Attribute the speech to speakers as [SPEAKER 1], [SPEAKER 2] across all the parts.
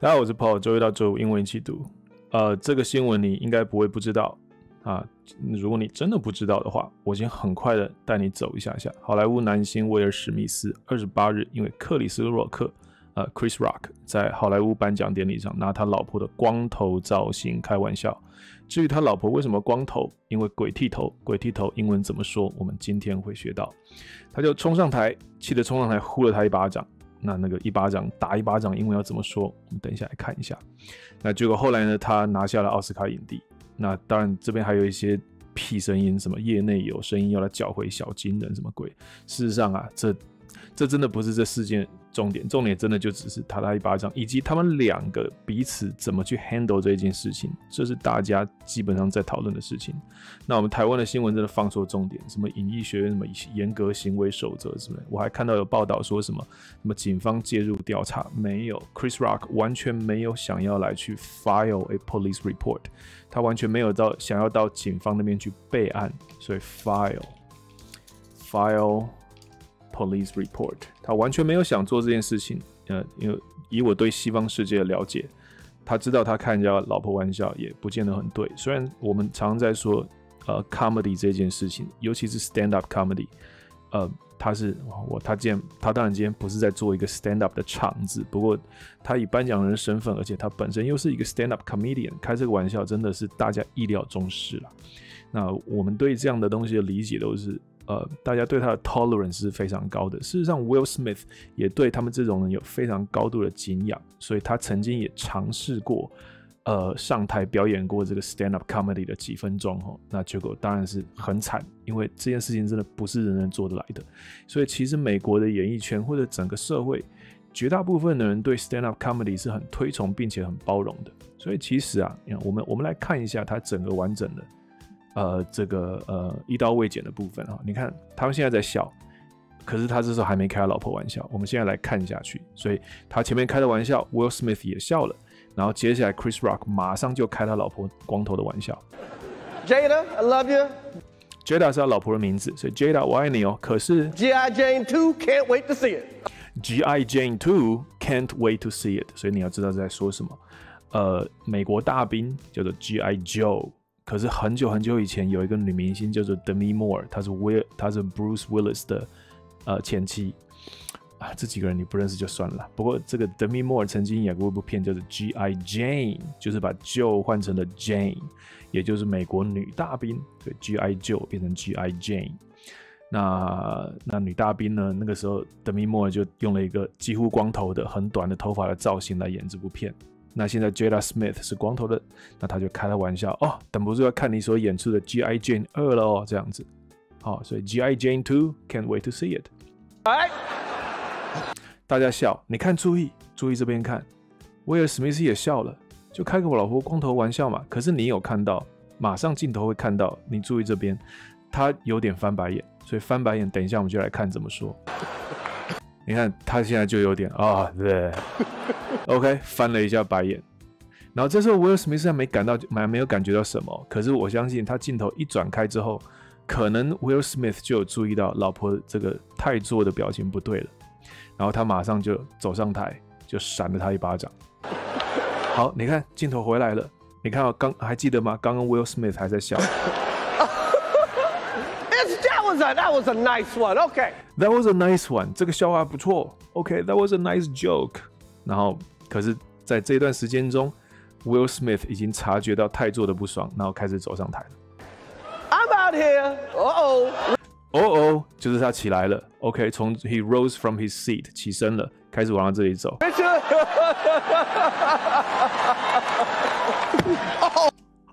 [SPEAKER 1] 大家好，我是 Paul，周一到周五英文一起读。呃，这个新闻你应该不会不知道啊。如果你真的不知道的话，我先很快的带你走一下下。好莱坞男星威尔史密斯二十八日因为克里斯洛克，呃，Chris Rock 在好莱坞颁奖典礼上拿他老婆的光头造型开玩笑。至于他老婆为什么光头，因为鬼剃头，鬼剃头英文怎么说？我们今天会学到。他就冲上台，气得冲上台呼了他一巴掌。那那个一巴掌打一巴掌，英文要怎么说？我们等一下来看一下。那结果后来呢？他拿下了奥斯卡影帝。那当然这边还有一些屁声音，什么业内有声音要来搅回小金人，什么鬼？事实上啊，这。这真的不是这事件重点，重点真的就只是打他一巴掌，以及他们两个彼此怎么去 handle 这件事情，这是大家基本上在讨论的事情。那我们台湾的新闻真的放错重点，什么影艺学院什么严格行为守则什么，我还看到有报道说什么什么警方介入调查，没有，Chris Rock 完全没有想要来去 file a police report，他完全没有到想要到警方那边去备案，所以 file file。Police report，他完全没有想做这件事情。呃，因为以我对西方世界的了解，他知道他开人家老婆玩笑也不见得很对。虽然我们常常在说，呃，comedy 这件事情，尤其是 stand up comedy，呃，他是我他今他当然今天不是在做一个 stand up 的场子，不过他以颁奖人身份，而且他本身又是一个 stand up comedian，开这个玩笑真的是大家意料中事了。那我们对这样的东西的理解都是。呃，大家对他的 tolerance 是非常高的。事实上，Will Smith 也对他们这种人有非常高度的敬仰，所以他曾经也尝试过，呃，上台表演过这个 stand up comedy 的几分钟哦。那结果当然是很惨，因为这件事情真的不是人人做得来的。所以其实美国的演艺圈或者整个社会，绝大部分的人对 stand up comedy 是很推崇并且很包容的。所以其实啊，你看我们我们来看一下它整个完整的。呃，这个呃一刀未剪的部分哈，你看他们现在在笑，可是他这时候还没开他老婆玩笑。我们现在来看下去，所以他前面开的玩笑，Will Smith 也笑了，然后接下来 Chris Rock 马上就开他老婆光头的玩笑。
[SPEAKER 2] Jada，I love you。
[SPEAKER 1] Jada 是他老婆的名字，所以 Jada 我爱你哦。可是
[SPEAKER 2] G.I. Jane Two can't wait to see it。
[SPEAKER 1] G.I. Jane Two can't wait to see it。所以你要知道在说什么。呃，美国大兵叫做 G.I. Joe。可是很久很久以前，有一个女明星叫做 Demi Moore，她是 Will，她是 Bruce Willis 的呃前妻啊。这几个人你不认识就算了。不过这个 Demi Moore 曾经演过一部片叫做 G.I. Jane，就是把 Joe 换成了 Jane，也就是美国女大兵。对，G.I. Joe 变成 G.I. Jane。那那女大兵呢？那个时候 Demi Moore 就用了一个几乎光头的、很短的头发的造型来演这部片。那现在 Jada Smith 是光头的，那他就开了玩笑哦，等不住要看你所演出的 G.I. Jane 二了哦，这样子，好，所以 G.I. Jane Two can't wait to see it。哎，大家笑，你看，注意，注意这边看，威尔史密斯也笑了，就开个我老婆光头玩笑嘛。可是你有看到，马上镜头会看到，你注意这边，他有点翻白眼，所以翻白眼，等一下我们就来看怎么说。你看他现在就有点啊，对，OK，翻了一下白眼，然后这时候威尔史密斯还没感到，还没有感觉到什么，可是我相信他镜头一转开之后，可能 Will Smith 就有注意到老婆这个太做的表情不对了，然后他马上就走上台，就闪了他一巴掌。好，你看镜头回来了，你看到刚还记得吗？刚刚 Will Smith 还在笑。
[SPEAKER 2] That was a nice one. Okay.
[SPEAKER 1] That was a nice one. 这个笑话不错。Okay, that was a nice joke. 然后，可是在这段时间中，Will Smith 已经察觉到泰做的不爽，然后开始走上台了。
[SPEAKER 2] I'm out here. Oh oh.
[SPEAKER 1] Oh oh，就是他起来了。OK，从 He rose from his seat，起身了，开始往他这里走。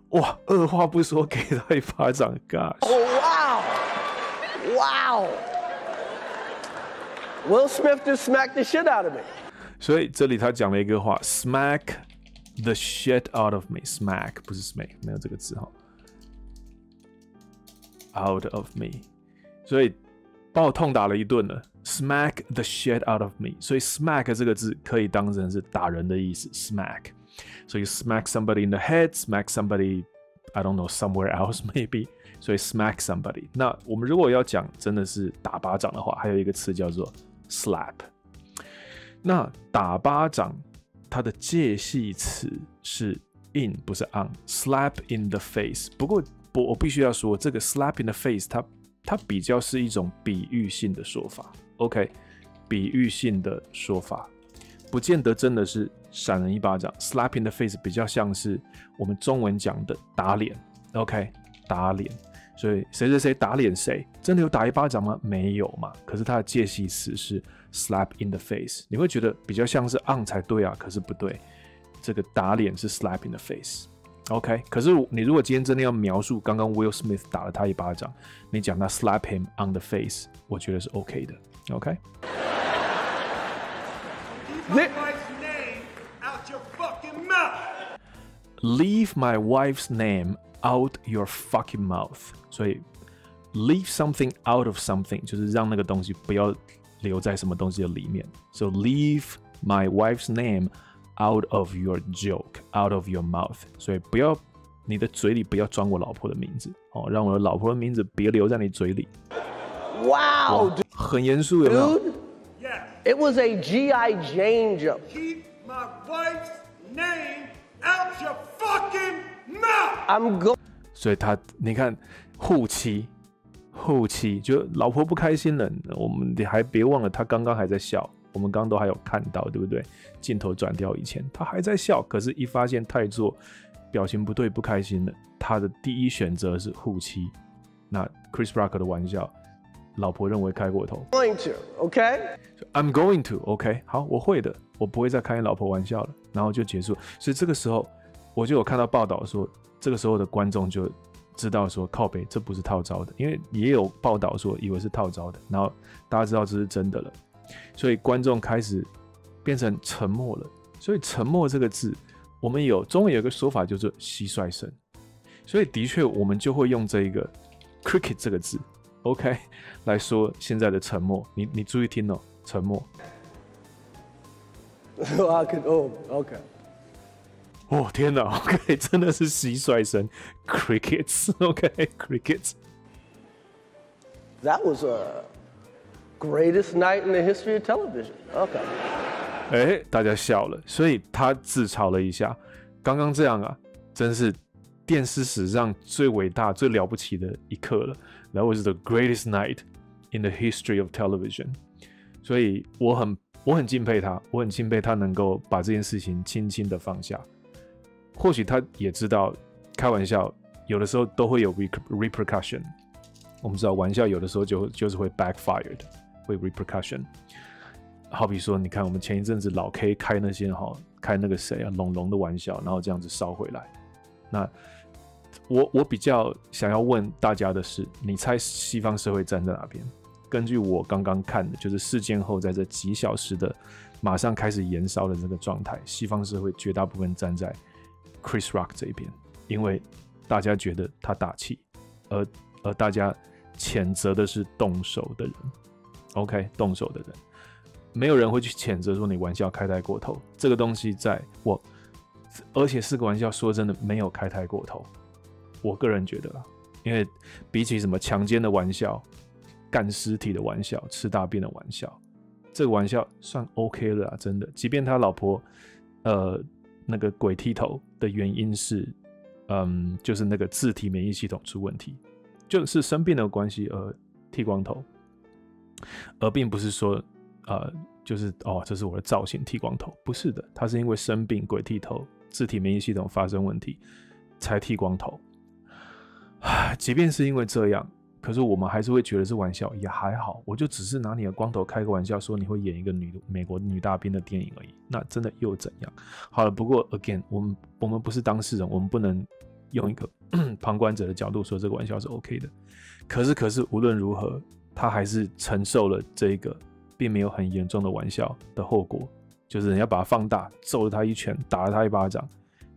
[SPEAKER 1] 哇，二话不说给他一巴掌，Gosh。
[SPEAKER 2] Wow! Will Smith just smacked the shit out of me.
[SPEAKER 1] 所以这里他讲了一个话，smack the shit out of me。smack 不是 smack，没有这个字哈。out of me，所以把我痛打了一顿了。smack the shit out of me，所以 smack 这个字可以当成是打人的意思。smack，所以 smack somebody in the head，smack somebody，I don't know somewhere else maybe。所以 smack somebody。那我们如果要讲真的是打巴掌的话，还有一个词叫做 slap。 那打巴掌，它的介系词是 in，不是 on，slap in the face。不过，我我必须要说，这个 slap in the face，它它比较是一种比喻性的说法，OK，比喻性的说法，不见得真的是闪人一巴掌。slap in the face 比较像是我们中文讲的打脸，OK，打脸。所以谁谁谁打脸谁，真的有打一巴掌吗？没有嘛。可是它的介系词是 slap in the face，你会觉得比较像是 on 才对啊，可是不对，这个打脸是 slap in the face。OK，可是你如果今天真的要描述刚刚 Will Smith 打了他一巴掌，你讲他 slap him on the face，我觉得是 OK 的。OK。
[SPEAKER 2] Thi-
[SPEAKER 3] wife's name out your fucking mouth.
[SPEAKER 1] Leave my wife's name out your fucking mouth。所以 leave something out of something 就是让那个东西不要留在什么东西的里面。So leave my wife's name out of your joke, out of your mouth。所以不要你的嘴里不要装我老婆的名字哦，让我的老婆的名字别留在你嘴里。
[SPEAKER 2] Wow, dude.
[SPEAKER 1] 很严肃有没有？
[SPEAKER 3] Yes.
[SPEAKER 2] It was a G.I. Jane jump.
[SPEAKER 3] Keep my wife's name out your fucking mouth.
[SPEAKER 2] I'm go.
[SPEAKER 1] 所以他你看护妻，护妻就老婆不开心了，我们你还别忘了，他刚刚还在笑，我们刚刚都还有看到，对不对？镜头转掉以前，他还在笑，可是一发现太做表情不对，不开心了，他的第一选择是护妻。那 Chris Rock 的玩笑，老婆认为开过头
[SPEAKER 2] Going to,
[SPEAKER 1] okay?，I'm going to，OK，、好，我会的，我不会再开你老婆玩笑了，然后就结束。所以这个时候，我就有看到报道说，这个时候的观众就知道说，靠北，这不是套招的，因为也有报道说以为是套招的，然后大家知道这是真的了，所以观众开始变成沉默了。所以沉默这个字，我们有中文有一个说法叫做蟋蟀声，所以的确我们就会用这一个 cricket 这个字，OK 来说现在的沉默。你你注意听哦，沉默。
[SPEAKER 2] I could. Oh, okay.
[SPEAKER 1] 哦天哪，OK，真的是蟋蟀声，crickets，OK，crickets。
[SPEAKER 2] That was a greatest night in the history of television.
[SPEAKER 1] 哎，大家笑了，所以他自嘲了一下。刚刚这样啊，真是电视史上最伟大、最了不起的一刻了。That was the greatest night in the history of television。所以我很我很敬佩他，我很敬佩他能够把这件事情轻轻的放下。或许他也知道，开玩笑有的时候都会有 re repercussion。我们知道玩笑有的时候就就是会 backfired，会 repercussion。好比说，你看我们前一阵子老 K 开那些哈，开那个谁啊龙龙的玩笑，然后这样子烧回来。那我我比较想要问大家的是，你猜西方社会站在哪边？根据我刚刚看的，就是事件后在这几小时的马上开始燃烧的这个状态，西方社会绝大部分站在 Chris Rock 这一边，因为大家觉得他打气，而而大家谴责的是动手的人。OK，动手的人。没有人会去谴责说你玩笑开太过头，这个东西在我，而且是个玩笑，说真的没有开太过头，我个人觉得啦，因为比起什么强奸的玩笑、干尸体的玩笑、吃大便的玩笑，这个玩笑算 OK 了啊，真的。即便他老婆，呃，那个鬼剃头的原因是，嗯，就是那个自体免疫系统出问题，就是生病的关系而剃光头，而并不是说。呃，就是哦，这是我的造型，剃光头，不是的，他是因为生病，鬼剃头，自体免疫系统发生问题，才剃光头。啊，即便是因为这样，可是我们还是会觉得是玩笑，也还好，我就只是拿你的光头开个玩笑，说你会演一个女美国女大兵的电影而已，那真的又怎样？好了，不过 again，我们我们不是当事人，我们不能用一个 旁观者的角度说这个玩笑是 OK 的。可是，可是无论如何，他还是承受了这一个。并没有很严重的玩笑的后果，就是人家把他放大，揍了他一拳，打了他一巴掌，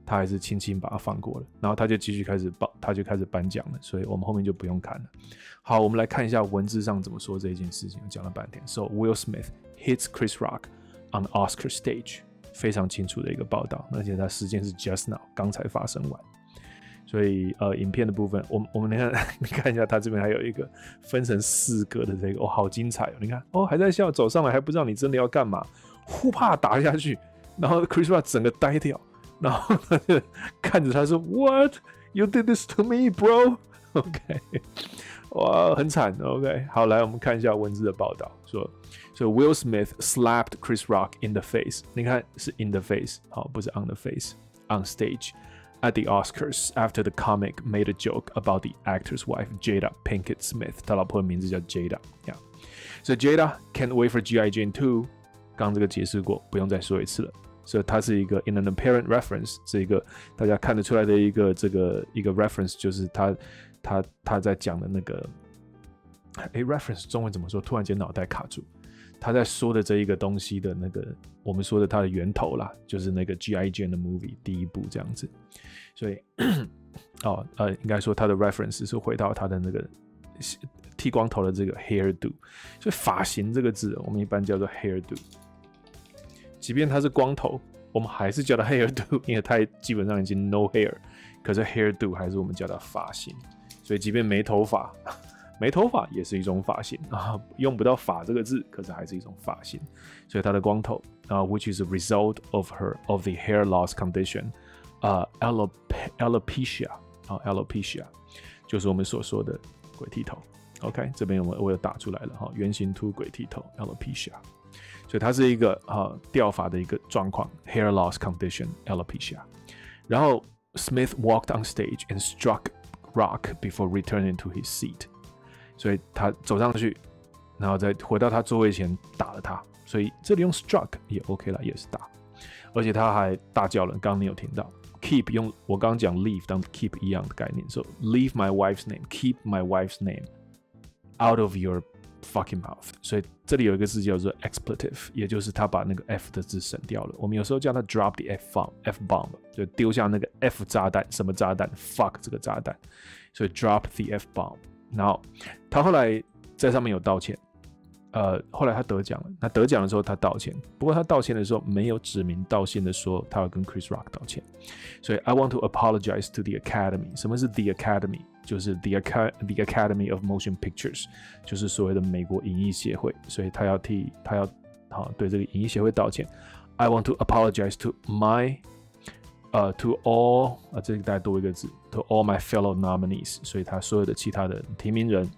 [SPEAKER 1] 他还是轻轻把它放过了，然后他就继续开始报，他就开始颁奖了，所以我们后面就不用看了。好，我们来看一下文字上怎么说这一件事情，讲了半天。So Will Smith hits Chris Rock on Oscar stage，非常清楚的一个报道，而且它时间是 just now，刚才发生完。所以呃，影片的部分，我们我们你看，你看一下，它这边还有一个分成四个的这个，哦，好精彩哦！你看，哦，还在笑，走上来还不知道你真的要干嘛，呼啪打下去，然后 Chris Rock 整个呆掉，然后他就看着他说：“What you did this to me, bro？” OK，哇，很惨。OK，好，来我们看一下文字的报道，说，所以 Will Smith slapped Chris Rock in the face。你看是 in the face，好，不是 on the face，on stage。At the Oscars, after the comic made a joke about the actor's wife Jada Pinkett Smith，他老婆的名字叫 Jada，yeah。所以 Jada can't wait for G.I. Jane 2。刚这个解释过，不用再说一次了。 所以它是一个 in an apparent reference，是一个大家看得出来的一个这个一个 reference，就是他他他在讲的那个，哎，reference 中文怎么说？突然间脑袋卡住。他在说的这一个东西的那个，我们说的它的源头啦，就是那个 G I J 的 movie 第一部这样子。所以，哦，呃，应该说他的 reference 是回到他的那个剃光头的这个 hairdo。所以发型这个字，我们一般叫做 hairdo。即便他是光头，我们还是叫他 hairdo，因为他基本上已经 no hair。可是 hairdo 还是我们叫他发型。所以，即便没头发。没头发也是一种发型啊，用不到“发”这个字，可是还是一种发型。所以他的光头啊，which is a result of her of the hair loss condition，啊，alopecia 啊，alopecia 就是我们所说的鬼剃头。OK，这边我我又打出来了哈，圆形秃鬼剃头 alopecia，所以它是一个啊掉发的一个状况，hair loss condition alopecia。然后 Smith walked on stage and struck Rock before returning to his seat。所以他走上去，然后再回到他座位前打了他。所以这里用 struck 也 OK 了，也是打。而且他还大叫了，刚刚你有听到？Keep 用我刚刚讲 leave 当 keep 一样的概念，说 leave my wife's name，keep my wife's name out of your fucking mouth。所以这里有一个字叫做 expletive，也就是他把那个 f 的字省掉了。我们有时候叫他 drop the f bomb，f bomb 就丢下那个 f 炸弹，什么炸弹？fuck 这个炸弹。所以 drop the f bomb。然后他后来在上面有道歉，呃，后来他得奖了。那得奖的时候他道歉，不过他道歉的时候没有指名道姓的说他要跟 Chris Rock 道歉。所以 I want to apologize to the Academy。什么是 the Academy？就是 the Acad the Academy of Motion Pictures，就是所谓的美国影艺协会。所以他要替他要好对这个影艺协会道歉。I want to apologize to my 呃，to all 啊，这里再多一个字，to all my fellow nominees，所以他所有的其他的提名人，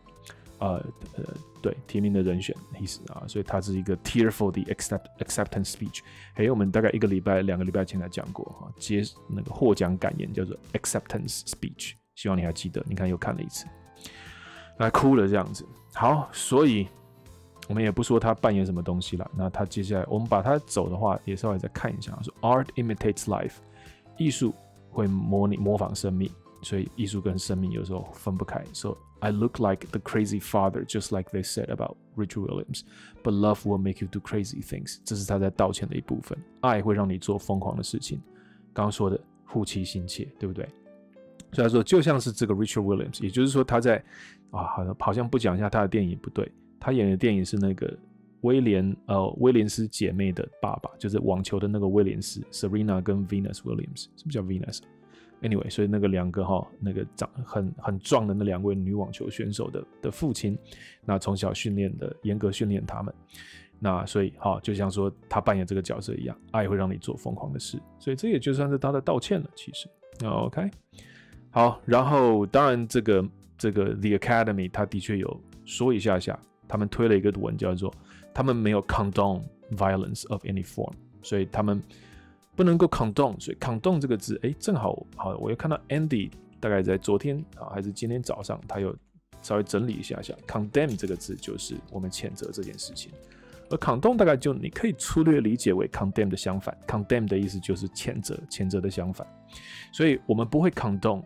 [SPEAKER 1] 呃呃，对，提名的人选意思啊，所以他是一个 tearful 的 accept acceptance speech。哎，我们大概一个礼拜、两个礼拜前才讲过哈，接那个获奖感言叫做 acceptance speech，希望你还记得。你看又看了一次，来哭了这样子。好，所以我们也不说他扮演什么东西了。那他接下来我们把他走的话，也稍微再看一下，说 art imitates life。艺术会模拟模仿生命，所以艺术跟生命有时候分不开。So I look like the crazy father, just like they said about Richard Williams. But love will make you do crazy things. 这是他在道歉的一部分。爱会让你做疯狂的事情。刚刚说的护妻心切，对不对？所以他说就像是这个 Richard Williams，也就是说他在啊，好像好像不讲一下他的电影不对。他演的电影是那个。威廉呃，威廉斯姐妹的爸爸就是网球的那个威廉斯，Serena 跟 Venus Williams，是不是叫 Venus？Anyway，所以那个两个哈，那个长很很壮的那两位女网球选手的的父亲，那从小训练的严格训练他们，那所以哈，就像说他扮演这个角色一样，爱会让你做疯狂的事，所以这也就算是他的道歉了。其实，OK，好，然后当然这个这个 The Academy，他的确有说一下下，他们推了一个文叫做。他们没有 condone violence of any form，所以他们不能够 condone。所以 condone 这个字，哎，正好好，我又看到 Andy 大概在昨天啊，还是今天早上，他又稍微整理一下下，condemn 这个字就是我们谴责这件事情，而 condone 大概就你可以粗略理解为 condemn 的相反，condemn 的意思就是谴责，谴责的相反。所以我们不会 condone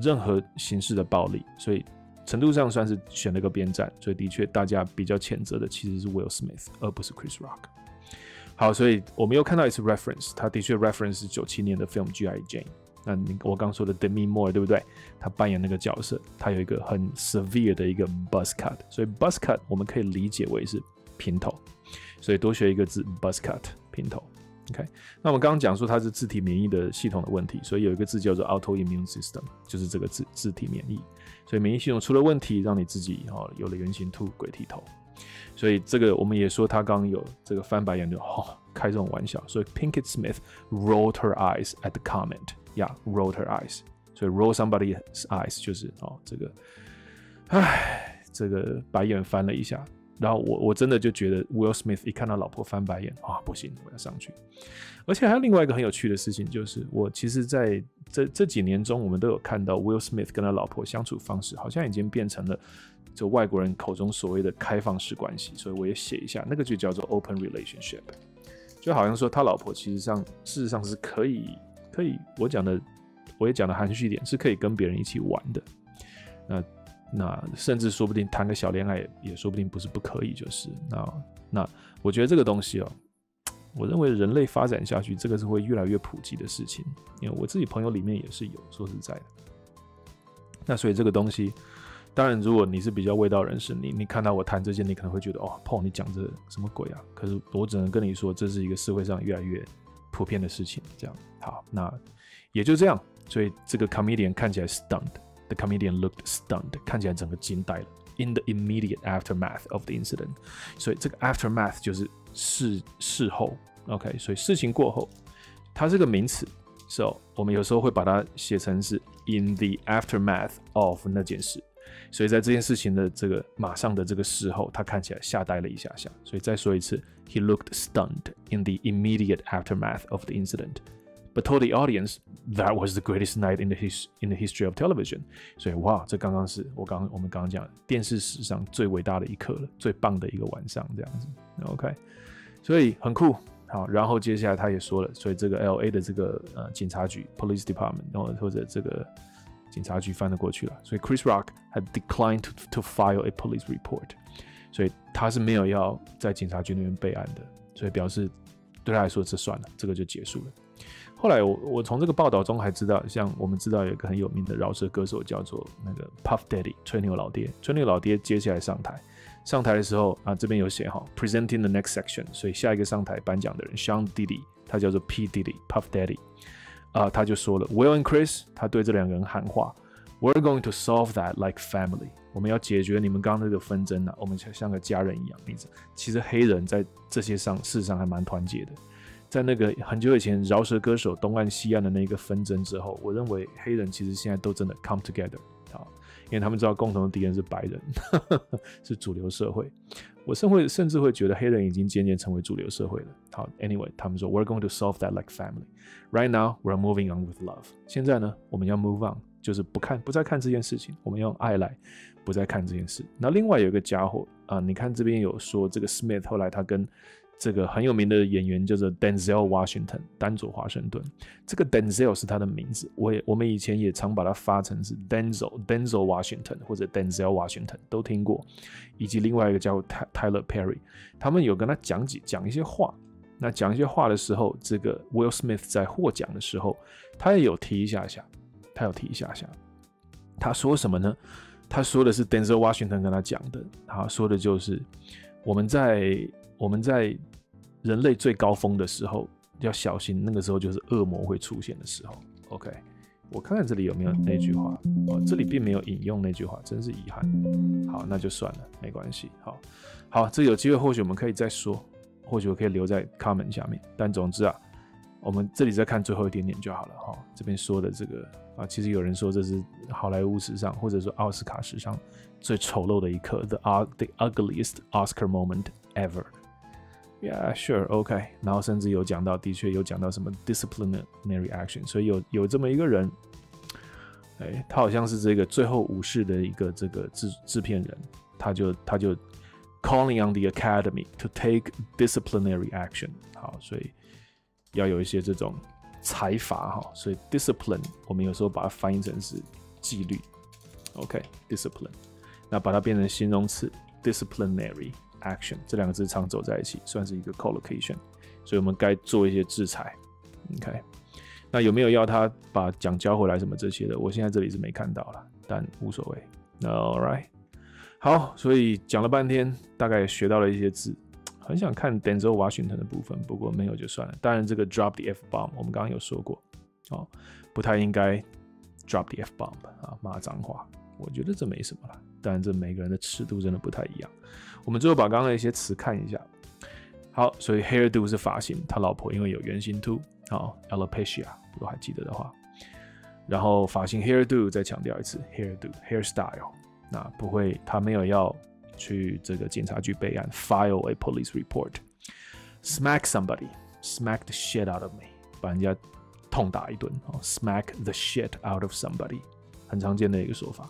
[SPEAKER 1] 任何形式的暴力，所以。程度上算是选了个边站，所以的确大家比较谴责的其实是 Will Smith，而不是 Chris Rock。好，所以我们又看到一次 reference，他的确 reference 是九七年的 film G.I. Jane。那你我刚说的 Demi Moore 对不对？他扮演那个角色，他有一个很 severe 的一个 buzz cut，所以 buzz cut 我们可以理解为是平头，所以多学一个字 buzz cut 平头。OK，那我们刚刚讲说它是自体免疫的系统的问题，所以有一个字叫做 autoimmune system，就是这个字自体免疫。所以免疫系统出了问题，让你自己哦有了圆形秃鬼剃头。所以这个我们也说他刚刚有这个翻白眼就哦开这种玩笑，所以 Pinkett Smith rolled her eyes at the comment. Yeah, rolled her eyes. 所以 roll somebody's eyes 就是哦这个，唉，这个白眼翻了一下。然后我我真的就觉得 Will Smith 一看到老婆翻白眼啊，不行，我要上去。而且还有另外一个很有趣的事情，就是我其实在这这几年中，我们都有看到 Will Smith 跟他老婆相处方式，好像已经变成了就外国人口中所谓的开放式关系。所以我也写一下，那个就叫做 open relationship，就好像说他老婆其实上事实上是可以可以，我讲的我也讲的含蓄一点，是可以跟别人一起玩的。那那甚至说不定谈个小恋爱也说不定不是不可以，就是那那我觉得这个东西哦，我认为人类发展下去，这个是会越来越普及的事情，因为我自己朋友里面也是有，说实在的。那所以这个东西，当然如果你是比较味道人士，你你看到我谈这些，你可能会觉得哦，碰你讲这什么鬼啊？可是我只能跟你说，这是一个社会上越来越普遍的事情。这样好，那也就这样，所以这个 comedian 看起来 stunned。The comedian looked stunned，看起来整个惊呆了。In the immediate aftermath of the incident，所以这个 aftermath 就是事事后，OK，所以事情过后，它是个名词，so 我们有时候会把它写成是 in the aftermath of 那件事，所以在这件事情的这个马上的这个事后，他看起来吓呆了一下下。所以再说一次，He looked stunned in the immediate aftermath of the incident。 But told the audience that was the greatest night in the his in the history of television。所以哇，这刚刚是我刚我们刚刚讲电视史上最伟大的一刻了，最棒的一个晚上这样子。OK，所以很酷。好，然后接下来他也说了，所以这个 L A 的这个呃警察局 Police Department，然后或者这个警察局翻得过去了。所以 Chris Rock had declined to to file a police report，所以他是没有要在警察局那边备案的，所以表示对他来说这算了，这个就结束了。后来我我从这个报道中还知道，像我们知道有一个很有名的饶舌歌手叫做那个 Puff Daddy 吹牛老爹，吹牛老爹接下来上台，上台的时候啊这边有写哈 Presenting the next section，所以下一个上台颁奖的人 Sean Diddy，他叫做 P Diddy Puff Daddy，啊他就说了 Will and Chris，他对这两个人喊话，We're going to solve that like family，我们要解决你们刚刚那个纷争啊，我们像像个家人一样，你其实黑人在这些上事实上还蛮团结的。在那个很久以前饶舌歌手东岸西岸的那个纷争之后，我认为黑人其实现在都真的 come together 啊，因为他们知道共同的敌人是白人，是主流社会。我甚会甚至会觉得黑人已经渐渐成为主流社会了。好，anyway，他们说 we're going to solve that like family. Right now we're moving on with love. 现在呢，我们要 move on，就是不看不再看这件事情，我们用爱来不再看这件事。那另外有一个家伙啊，你看这边有说这个 Smith 后来他跟这个很有名的演员叫做 Denzel Washington，丹佐华盛顿。这个 Denzel 是他的名字，我也我们以前也常把它发成是 Denzel Denzel Washington 或者 Denzel Washington 都听过，以及另外一个叫 Tyler Perry，他们有跟他讲几讲一些话。那讲一些话的时候，这个 Will Smith 在获奖的时候，他也有提一下下，他有提一下下。他说什么呢？他说的是 Denzel Washington 跟他讲的，他说的就是我们在。我们在人类最高峰的时候要小心，那个时候就是恶魔会出现的时候。OK，我看看这里有没有那句话哦，这里并没有引用那句话，真是遗憾。好，那就算了，没关系。好，好，这有机会或许我们可以再说，或许我可以留在 comment 下面。但总之啊，我们这里再看最后一点点就好了哈。这边说的这个啊，其实有人说这是好莱坞史上或者说奥斯卡史上最丑陋的一刻，the the ugliest Oscar moment ever。Yeah, sure, OK。然后甚至有讲到，的确有讲到什么 disciplinary action，所以有有这么一个人，哎，他好像是这个最后武士的一个这个制制片人，他就他就 calling on the academy to take disciplinary action。好，所以要有一些这种裁罚哈。所以 discipline 我们有时候把它翻译成是纪律，OK，discipline，那把它变成形容词 disciplinary。Action 这两个字常走在一起，算是一个 collocation，所以我们该做一些制裁。OK，那有没有要他把奖交回来什么这些的？我现在这里是没看到了，但无所谓。All right，好，所以讲了半天，大概学到了一些字，很想看 Denzel Washington 的部分，不过没有就算了。当然，这个 drop the f bomb 我们刚刚有说过，哦，不太应该 drop the f bomb 啊，骂脏话。我觉得这没什么了，当然这每个人的尺度真的不太一样。我们最后把刚刚的一些词看一下好，所以 hairdo 是发型，他老婆因为有圆形秃，好 alopecia，如果还记得的话。然后发型 hairdo 再强调一次 hairdo hairstyle，那不会，他没有要去这个警察局备案，file a police report，smack somebody，smack the shit out of me，把人家痛打一顿，哦，smack the shit out of somebody，很常见的一个说法。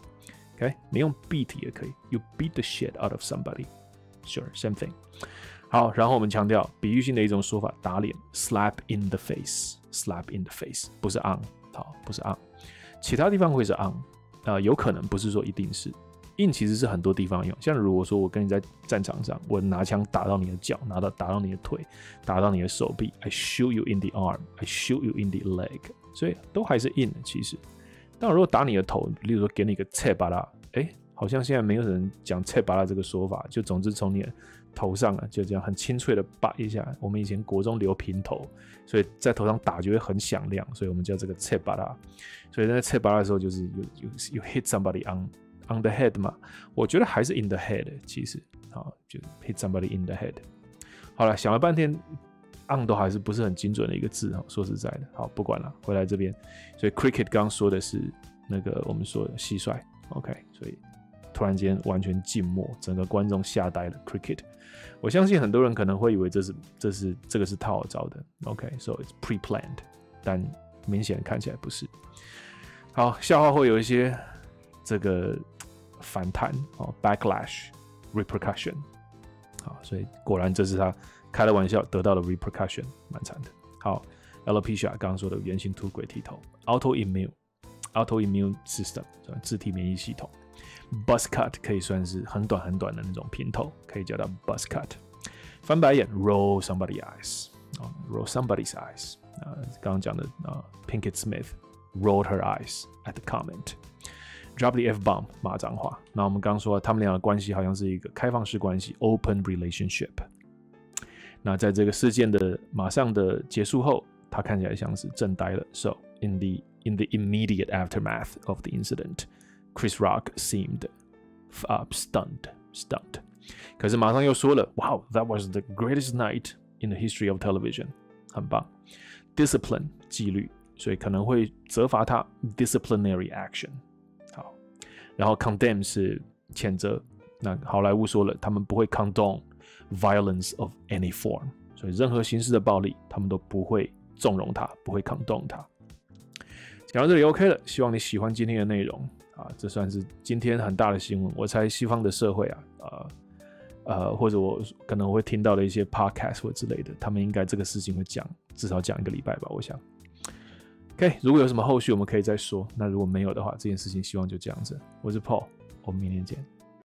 [SPEAKER 1] OK，你用 beat 也可以，you beat the shit out of somebody Sure, same thing。好，然后我们强调比喻性的一种说法，打脸，slap in the face，slap in the face，不是 on，好，不是 on，其他地方会是 on，啊，有可能不是说一定是 in，其实是很多地方用，像如果说我跟你在战场上，我拿枪打到你的脚，拿到打到你的腿，打到你的手臂，I shoot you in the arm，I shoot you in the leg，所以都还是 in 的其实。但如果打你的头，例如说给你一个切巴拉，哎，好像现在没有人讲切巴拉这个说法，就总之从你头上啊，就这样很清脆的叭一下。我们以前国中留平头，所以在头上打就会很响亮，所以我们叫这个切巴拉。所以在切巴拉的时候，就是有有有 hit somebody on on the head 嘛。我觉得还是 in the head，其实啊，就 hit somebody in the head。好了，想了半天，on 都还是不是很精准的一个字哈。说实在的，好不管了，回来这边。所以 cricket 刚刚说的是那个我们说的蟋蟀，OK，所以突然间完全静默，整个观众吓呆了。cricket。我相信很多人可能会以为这是这是这个是套招的，OK，so it's pre-planned，但明显看起来不是。好，笑话会有一些这个反弹哦，backlash，repercussion，好，所以果然这是他开了玩笑得到的 repercussion，蛮惨的。好，alopecia 刚刚说的圆形秃鬼剃头，autoimmune，autoimmune system，自体免疫系统。Buzz cut 可以算是很短很短的那种平头，可以叫它 buzz cut。翻白眼，roll somebody's eyes，啊，roll somebody's eyes。啊，刚刚讲的啊，Pinkett Smith rolled her eyes at the comment。Drop the f bomb，骂脏话。那我们刚刚说他们俩的关系好像是一个开放式关系，open relationship。那在这个事件的马上的结束后，他看起来像是震呆了。So in the in the immediate aftermath of the incident。 Chris Rock seemed uh, stunned, stunned. 可是马上又说了，Wow, that was the greatest night in the history of television，很棒。Discipline 纪律，所以可能会责罚他 disciplinary action。好，然后 condemn 是谴责。那好莱坞说了，他们不会 condone violence of any form，所以任何形式的暴力，他们都不会纵容它，不会 condone 它。讲到这里 OK 了，希望你喜欢今天的内容。 啊，这算是今天很大的新闻。我猜西方的社会啊，呃呃，或者我可能会听到的一些 podcast 或之类的，他们应该这个事情会讲，至少讲一个礼拜吧。我想，OK，如果有什么后续，我们可以再说。那如果没有的话，这件事情希望就这样子。我是 Paul，我们明天见。